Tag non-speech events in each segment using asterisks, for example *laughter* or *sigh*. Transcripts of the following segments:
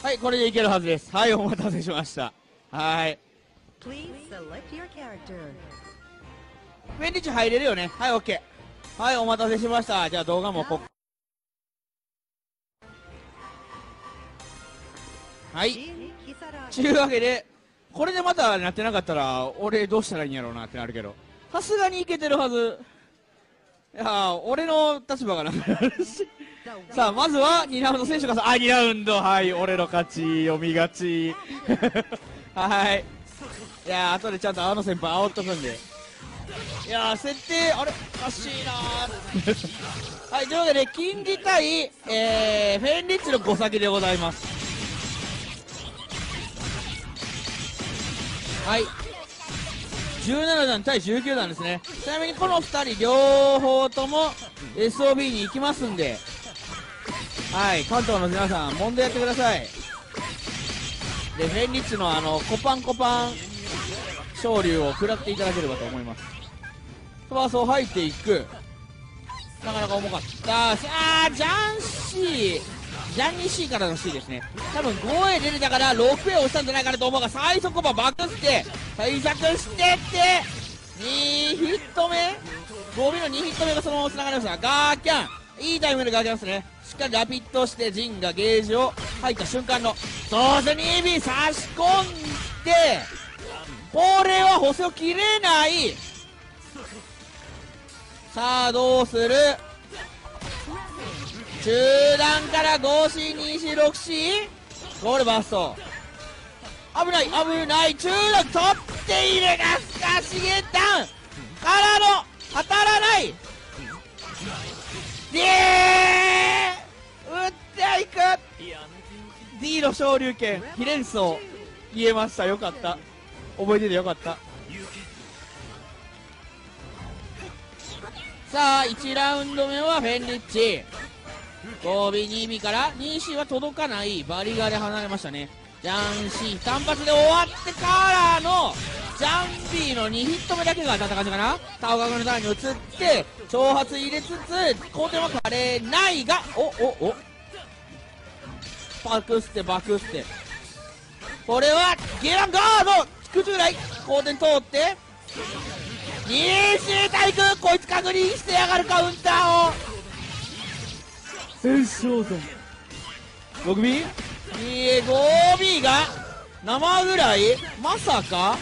はいこれでいけるはずです。はいお待たせしました。はい.フェンリッチ入れるよね。はいオッケーはいお待たせしました。じゃあ動画もこはい。ちゅうわけでこれでまたなってなかったら俺どうしたらいいんやろうなってなるけど。さすがにいけてるはず。いやー俺の立場がなくなるしさあまずは2ラウンド選手がさあ2ラウンド。はい俺の勝ち読みがち。*laughs* はい。いやー後でちゃんと青野先輩煽っとくんで。いやー設定あれおかしいなー。*laughs* はいというわけで金利対、えー、フェンリッチの5先でございます。はい。17段対19段ですね。ちなみにこの2人両方とも SOB に行きますんではい関東の皆さん問題やってください。でフェンリッチのあのコパンコパン昇竜を食らっていただければと思います。飛ばそう入っていく。なかなか重かった。さあジャンシー。ジャンニー C からの C ですね。多分 5A 出てたから 6A 押したんじゃないかなと思うが最速馬バックって対策してって2ヒット目？5尾の2ヒット目がそのまま繋がりましたガーキャン。いいタイミングでガーキャンですね。しっかりラピッドしてジンがゲージを入った瞬間のそして2尾差し込んでこれは補正を切れない。さあどうする？中段から 5C2C6C ゴールバースト。危ない危ない。中段取っているがすかしげたん。からの当たらない。で打っていく。D の昇竜拳非連走言えました。よかった。覚えててよかった。さあ1ラウンド目はフェンリッチ。5B2B から 2C は届かない。バリガーで離れましたね。ジャン C 単発で終わってからのジャンビーの2ヒット目だけが当たった感じかな。タオガグのターンに移って挑発入れつつ後転は枯れないがおおお。パクってバクって。これはゲランガード!口ぐらい後転通って。二周対空こいつ確認してやがるカウンターを。戦勝だ 6B? え 5B が生ぐらい？まさか？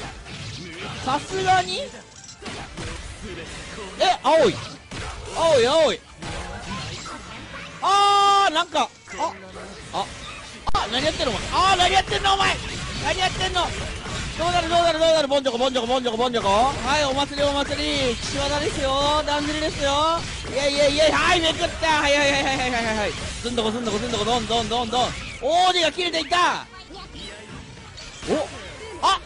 さすがに？え青い。青い青い。あーなんかあああ何やってんの？お前あー何やってんの？お前。何やってんの？どうなる？どうなる？どうなる？ボンジョコボンジョコボンジョコボンジョコ。はいお祭りお祭り。岸和田ですよ。だんじりですよ。いやいやいやはいめくった。はいはいはいはいはいはいはい。ずんどこずんどこずんどこどんどんどんどん。オーディが切れていった。おあ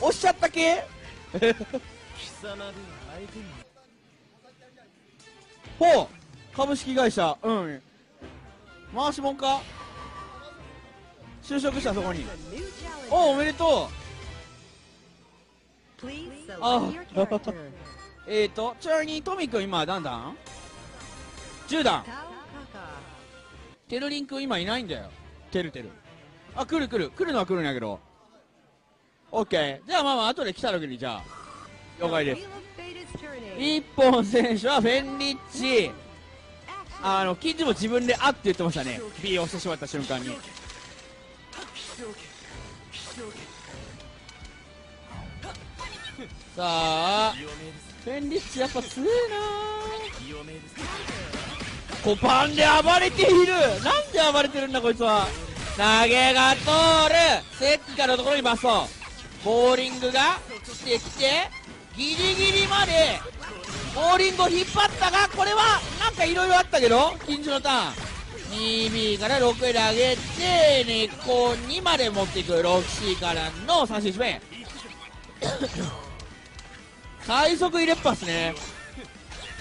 押しちゃった系 *laughs* ほう株式会社。うん。回しもんか？就職したそこに challenger. おおめでと Oh. う *laughs* えーとちなみにトミ君今何段 ?10 段 Tao Kaka. テルリン君今いないんだよテルテルあ来る来る来るのは来るんやけどオッケーじゃあまあまあ後で来た時にじゃあ了解です.一本選手はフェンリッチあのキッズも自分であって言ってましたね B を押してしまった瞬間にさあフェンリッチやっぱ強えな。コパンで暴れている。なんで暴れてるんだこいつは。投げが通る。セッカのところにバスト。ボーリングがしてきてギリギリまでボーリングを引っ張ったがこれはなんかいろいろあったけど近所のターン。2B から6へで上げて根っこ2まで持っていく 6C からの3 4 1目最速入れっぱっすね。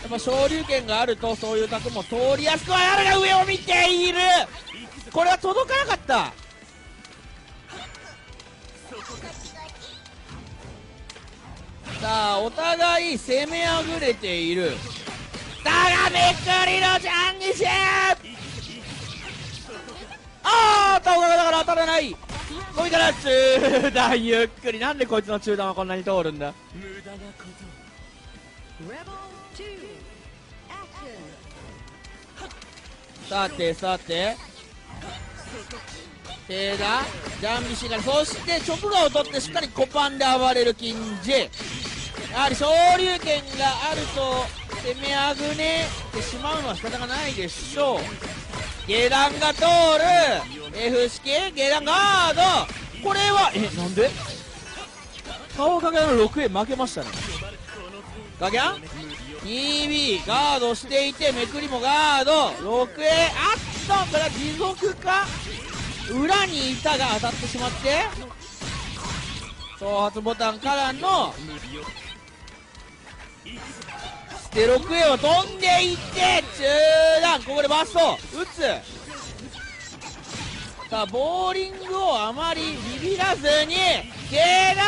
やっぱ昇竜拳があるとそういう角も通りやすくはなるが上を見ている。これは届かなかった。さあお互い攻めあぐれている。だがめくりのジャンギシェああタオガがだから当たらないゴミから中段ゆっくりなんでこいつの中段はこんなに通るんだ Rebel 2. Action. さてさて手だジャンビシからそして直後を取ってしっかりコパンで暴れる金ジやはり昇竜拳があると攻めあぐねてしまうのは仕方がないでしょう下段が通る。F 式下段ガード。これはえなんで？顔影の 6A 負けましたね。ガギャン？2B ガードしていてめくりもガード。6A あっとこれは持続か？裏にいたが当たってしまって。総発ボタンからのステロクエを飛んでいって中段ここでバスト打つさあボーリングをあまりビビらずに下段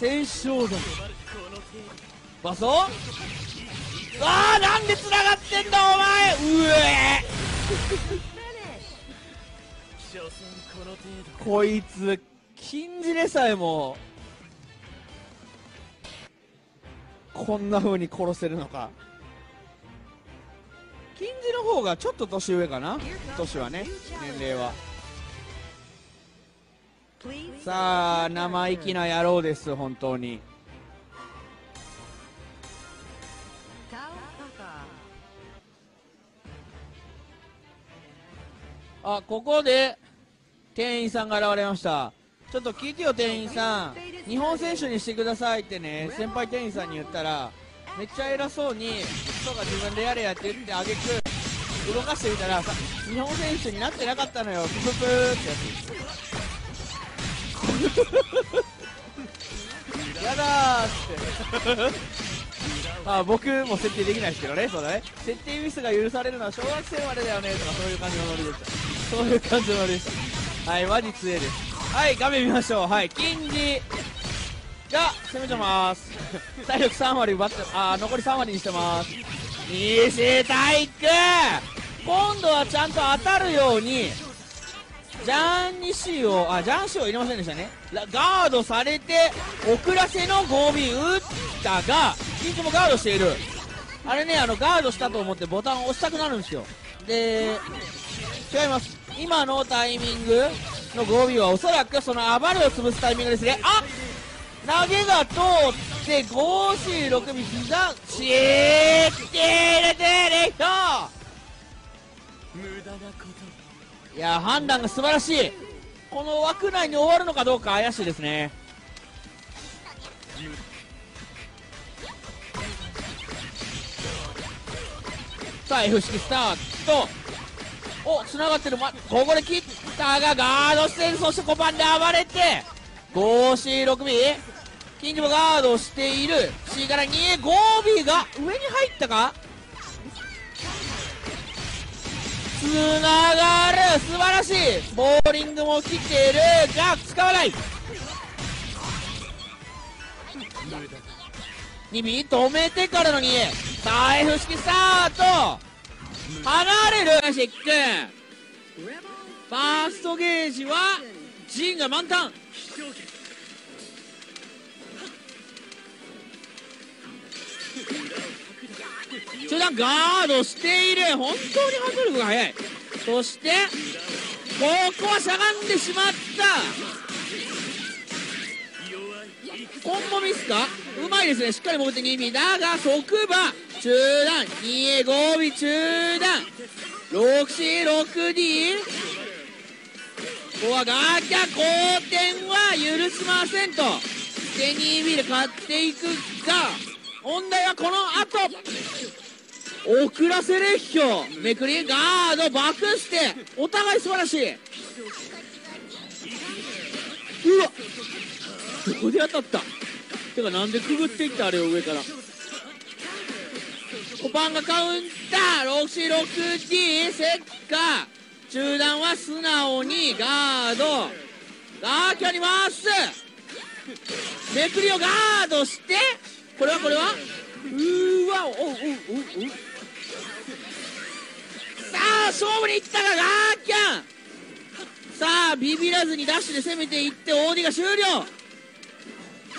戦勝だバストわあなんで繋がってんだお前。うえ。こいつ禁じでさえも。こんな風に殺せるのか。禁じの方がちょっと年上かな？年はね。年齢は。さあ生意気な野郎です本当に。あここで店員さんが現れました。ちょっと聞いてよ店員さん。日本選手にしてくださいってね先輩店員さんに言ったらめっちゃ偉そうに人が自分でやれやって言ってあげく動かしてみたら日本選手になってなかったのよ。プププーってやつやだーって。あ僕も設定できないですけどねそうだね設定ミスが許されるのは小学生までだよねとかそういう感じのノリでした。そういう感じのノリでした。はいマジ強いです。はい画面見ましょう。はい金字が攻めてます。*laughs* 体力3割奪ってあ残り3割にしてます。西体育今度はちゃんと当たるようにジャン西をあジャンシを入れませんでしたね。ガードされて遅らせのゴミ打ったが金字もガードしている。あれねあのガードしたと思ってボタンを押したくなるんですよ。で違います。今のタイミングのゴミはおそらくその暴れを潰すタイミングですね。あっ投げが通って546ミ膝しーって入れてレフトいや判断が素晴らしい。この枠内に終わるのかどうか怪しいですね。さあ F 式スタート。お繋がってる、ま、ここで切ったがガードしてる。そしてコパンで暴れて 5C6B 金次もガードしている。C から 2A5B が上に入ったか？つながる。素晴らしい。ボーリングも来ている。が使わない。2B 止めてからの 2A さあ F 式スタート。離れる。シック。ファーストゲージは陣が満タン。中段ガードしている。本当に反応力が速い。そしてここはしゃがんでしまった。コンボミスか？うまいですね。しっかり潜って2尾だが即場中段 2A5 尾中段。6C6D ここはガーキャ後転は許しませんと。で 2B で勝っていくが問題はこの後。遅らせるっひょめくりガードバクして。お互い素晴らしい。うわ。どこで当たった？てかなんでくぐっていったあれを上から。コパンがカウンター。6C6D セッカー中段は素直にガード。ガーキャに回す。めくりをガードして。これはこれは？うーわ。おうおうおうお。あ勝負にいったがガーキャン。さあビビらずにダッシュで攻めていって OD が終了。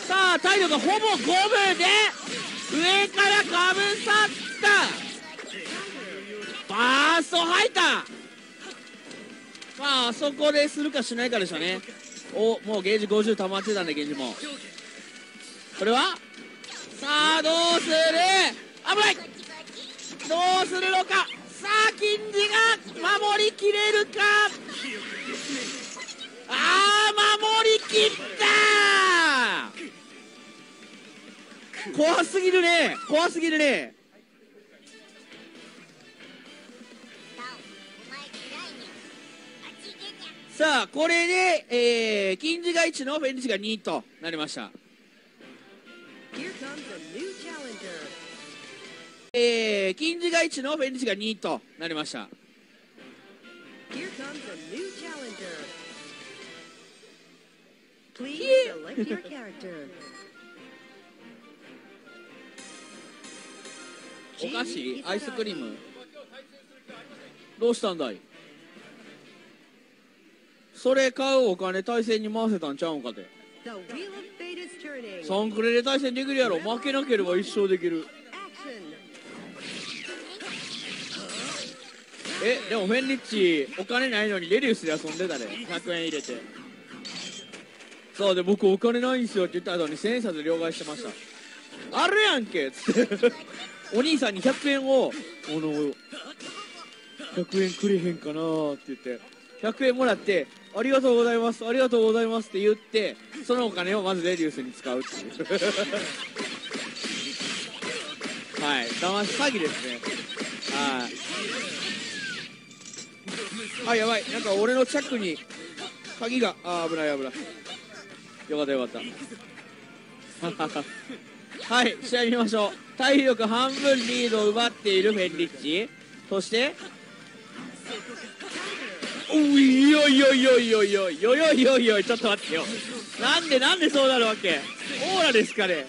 さあ体力がほぼ5分で上からかぶさった。バースト入った。まああそこでするかしないかでしょうね。おもうゲージ50溜まってたんでゲージも。これは？さあどうする？危ない！どうするのか？さあ金次が守りきれるか？ああ守りきった怖すぎるね。怖すぎるね。さあこれで、えー、金次が1のフェンリッチが2となりました。えー、金次が1のフェンリッチが2となりました. Please select your character. *laughs* お菓子アイスクリーム。どうしたんだい？それ買うお金対戦に回せたんちゃうんかて.サンクレで対戦できるやろ。負けなければ一生できるえでもフェンリッチお金ないのにレディウスで遊んでたね100円入れて。そうで僕お金ないんすよって言った後に千円札両替してました。あるやんけっつって。お兄さんに100円をあの100円くれへんかなって言って。100円もらってありがとうございますありがとうございますって言ってそのお金をまずレディウスに使うっていう。*laughs* はい騙し詐欺ですね。はい。あやばい。なんか俺のチャックに鍵があ危ない危ない。よかったよかった。*laughs* はい試合見ましょう。体力半分リードを奪っているフェンリッチ。そしておいよいよいよいよいよいよいよいよいよいちょっと待ってよ。なんでなんでそうなるわけ？オーラですかね？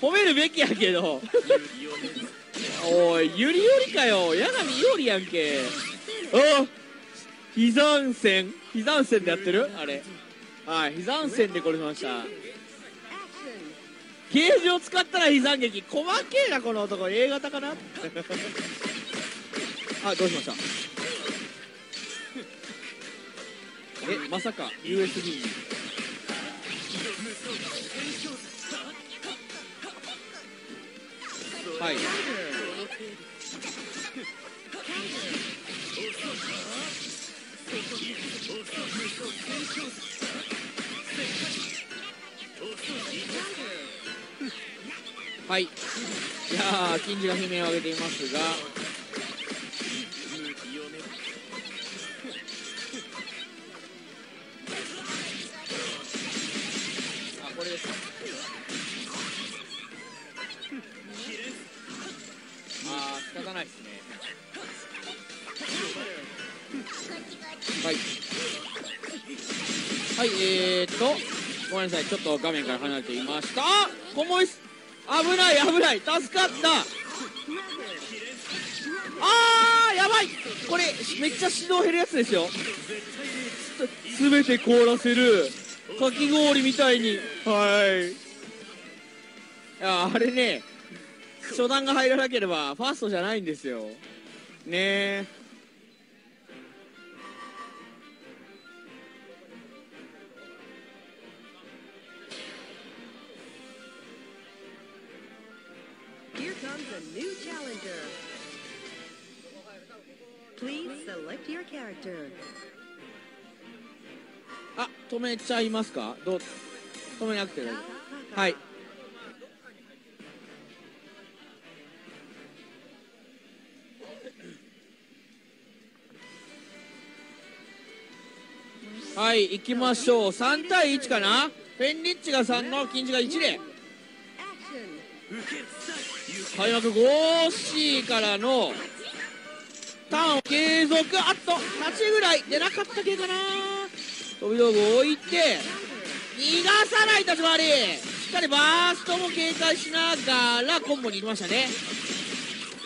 褒めるべきやけど。おいゆりよりかよ。矢神よりやんけ。あ飛山線。飛山線でやってる？あれ。はい飛山線で殺しました。Action. ゲージを使ったら飛山撃細けえなこの男。A 型かな？*laughs* あどうしました？えまさか USB にはい。はい。いやー金次が悲鳴を上げていますがはい。はいえー、っとごめんなさい。ちょっと画面から離れていました。あコモイス危ない危ない。助かった。あーやばい。これめっちゃ指導減るやつですよ。すべて凍らせる。かき氷みたいに。はい。いやあれね初段が入らなければファーストじゃないんですよ。ねえ challenger. Please select your character. あ止めちゃいますか？どう？止めなくて大丈夫はい。はい行きましょう。3対1かな？フェンリッチが3の金次が1で.開幕 5C からのターンを継続。あっと8ぐらい出なかった系かな。飛び道具置いて逃がさない立ち回り。しっかりバーストも警戒しながらコンボに行きましたね。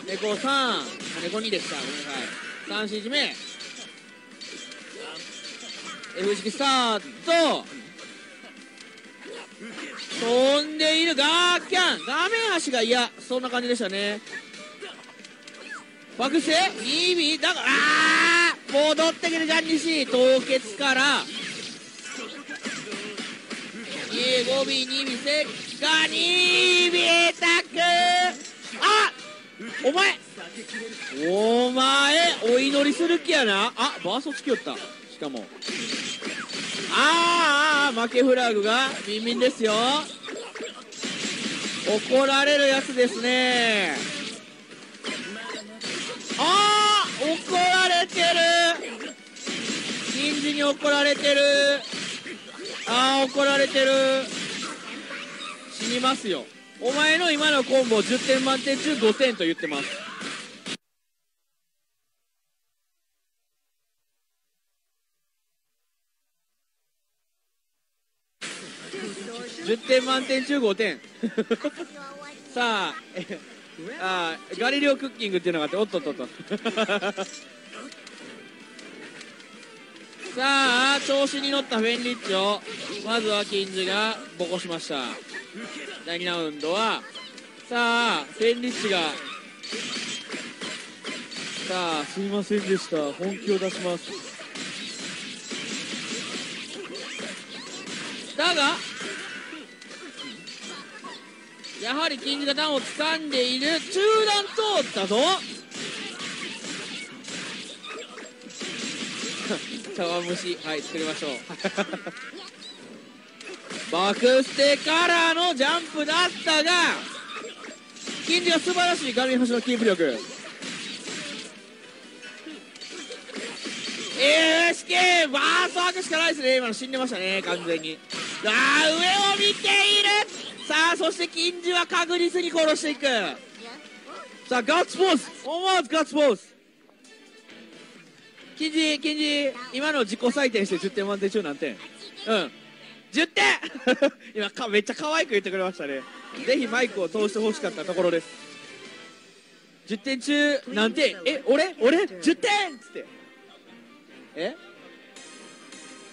猫3猫2でしたごめんなさい。3 4 1目。F 式スタート。飛んでいるガーキャン。画面足が嫌。そんな感じでしたね。爆星2ビだからあ戻ってくるジャン西凍結から。5ビ2ビセッカ2ビタク。あ！お前！お前お祈りする気やな。あバーストつきよった。しかも。あーあー負けフラグがビンビンですよ。怒られるやつですね。ああ怒られてる。金次に怒られてる。ああ怒られてる。死にますよ。お前の今のコンボ10点満点中5点と言ってます。点満点中5点さあえあーガリレオクッキングっていうのがあっておっとっとっとさあ調子に乗ったフェンリッチをまずはキンジがボコしました第2ラウンドはさあフェンリッチがさあすいませんでした本気を出しますだがやはり金字が段を掴んでいる。中段通ったぞ。*laughs* 茶碗蒸し。はい作りましょう。バックステからのジャンプだったが金字が素晴らしい画面端のキープ力。えー、しけバースト開くしかないですね。今の死んでましたね完全に。あー上を見ている。さあそして金次は確実に殺していく。さあガッツポーズ。思わずガッツポーズ。金次金次今の自己採点して10点満点中何点うん。10点。*laughs* 今かめっちゃ可愛く言ってくれましたね。ぜひマイクを通してほしかったところです。10点中何点え俺？俺？10点っつって。え？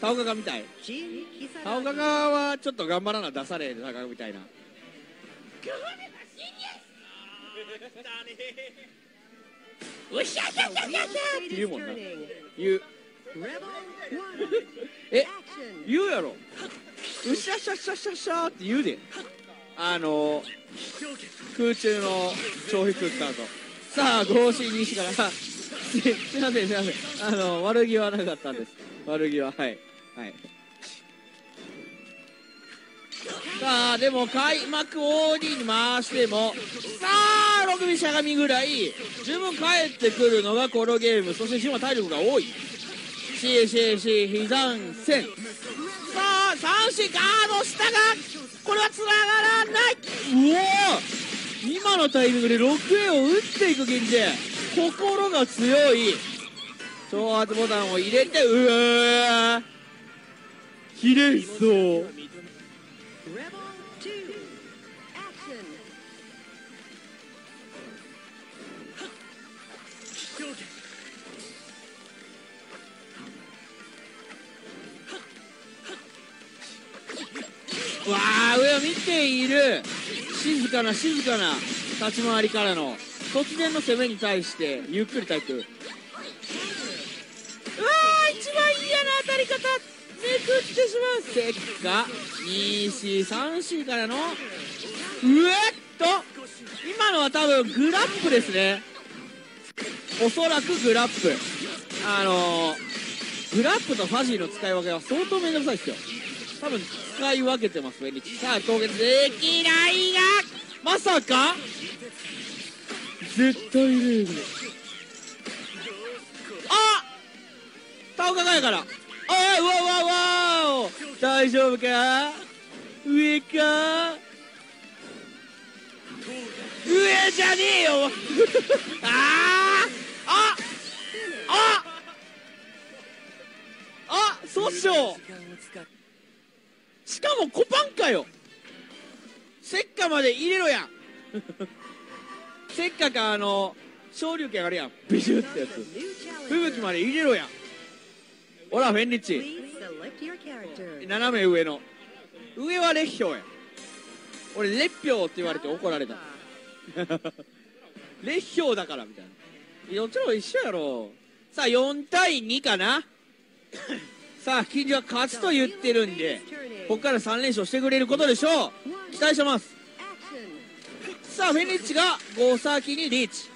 タオガガみたい。タオガガはちょっと頑張らな出されタオガガみたいな。うしゃしゃしゃしゃしゃって言うもんな。言う。え？言うやろ。うっしゃしゃしゃしゃしゃって言うで。あの空中の超飛空スタート。さあ合心西から。すすいませんすいません。あの悪気はなかったんです。悪気ははい。はい。さあでも開幕 OD に回してもさあ6尾しゃがみぐらい十分帰ってくるのがこのゲーム。そして島体力が多い。シエシエシエ非残戦。さあ三子ガードしたがこれはつながらない。うお今のタイミングで 6A を打っていく現地心が強い。挑発ボタンを入れてうわ綺麗そう。わあ上を見ている。静かな静かな。立ち回りからの。突然の攻めに対してゆっくり対空うわー一番嫌な当たり方。めくってしまうせっか 2C3C からのうえっと今のは多分グラップですね。おそらくグラップ。あのー、グラップとファジーの使い分けは相当めんどくさいですよ。多分使い分けてますねさあ凍結できないがまさか絶対レールあタオカがやから。い。うわわわ大丈夫か？上か？上じゃねえよ。*laughs* あー。あああ訴訟しかもコパンかよ。せっかまで入れろや。ん *laughs* せっかかあの昇竜拳あるやん。ビシュってやつ。New 吹雪まで入れろや。んほらフェンリッチ。斜め上の。上は列表や。俺列表って言われて怒られた。*laughs* 列表だからみたいな。どっちも一緒やろ。さあ4対2かな。*coughs* さあ金次は勝つと言ってるんでここから3連勝してくれることでしょう。期待してます。さあフェニッチが5先にリーチ。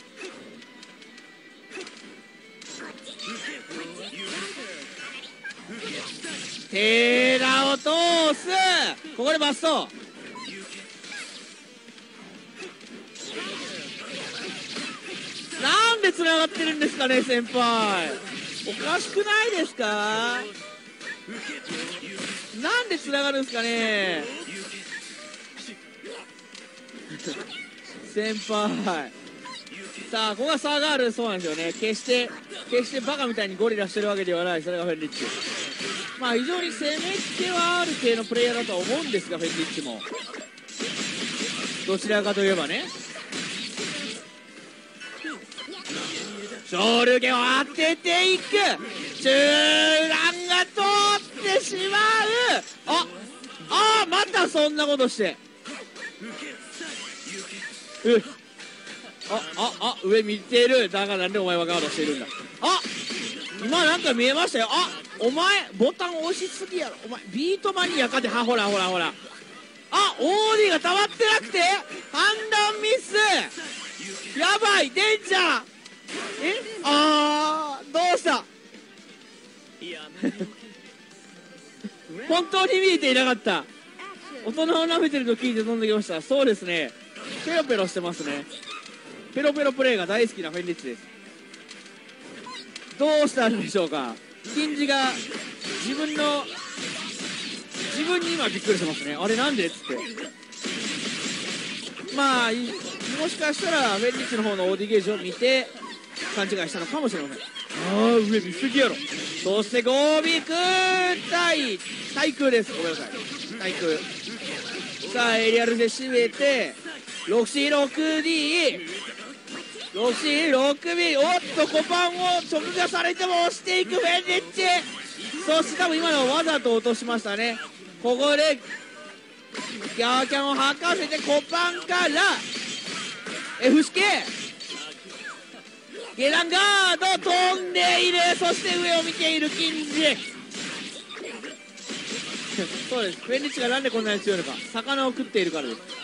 テーラを通す。ここでバストなんで繋がってるんですかね先輩。おかしくないですか？なんで繋がるんですかね？先輩。さあここがサーガールそうなんですよね。決して決してバカみたいにゴリラしてるわけではない。それがフェンリッチ。まあ非常に攻め手はある系のプレイヤーだと思うんですがフェンリッチも。どちらかといえばね。昇竜拳を当てていく。中段が通ってしまう。ああまたそんなことして。うっあああ上見てる。だからなんでお前はガードしてるんだ。あ今なんか見えましたよ。あお前ボタン押しすぎやろ。お前ビートマニアかで。はほらほらほら。あオーディが溜まってなくて判断ミス。やばいデンジャー。え？あーどうした？本当に見えていなかった。大人を舐めてると聞いて飛んできました？そうですね。ペロペロしてますね。ペロペロプレイが大好きなフェンリッチです。どうしたんでしょうか？金次が自分の自分に今びっくりしてますね。あれなんでっつって。まあいもしかしたらフェンリッチの方のオーディゲージを見て勘違いしたのかもしれません。ああ上見すぎやろ。そしてゴービク対対空です。ごめんなさい。対空。さあエリアルで締めて 6C6D 6C6B おっとコパンを直下されても押していくフェンリッチ。そして多分今のわざと落としましたね。ここでギャーキャンを吐かせてコパンから F 式ゲランガード飛んでいる。そして上を見ている金次 *laughs* そうです。フェンリッチがなんでこんなに強いのか。魚を食っているからです。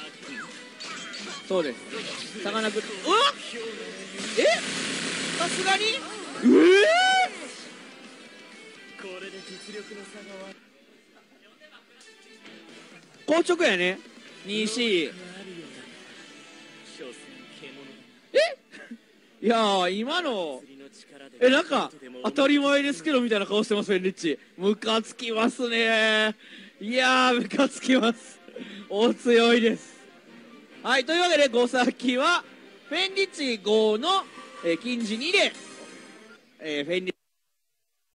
そうです。魚食ってうわっ！え？さすがに？うえ硬直やね。2C え？いやー今の。えなんか当たり前ですけどみたいな顔してますフェンリッチ。ムカつきますね。いやームカつきます。お強いです。はいというわけで5先はフェンリッチ5の、えー、金次2で、えーフェンリ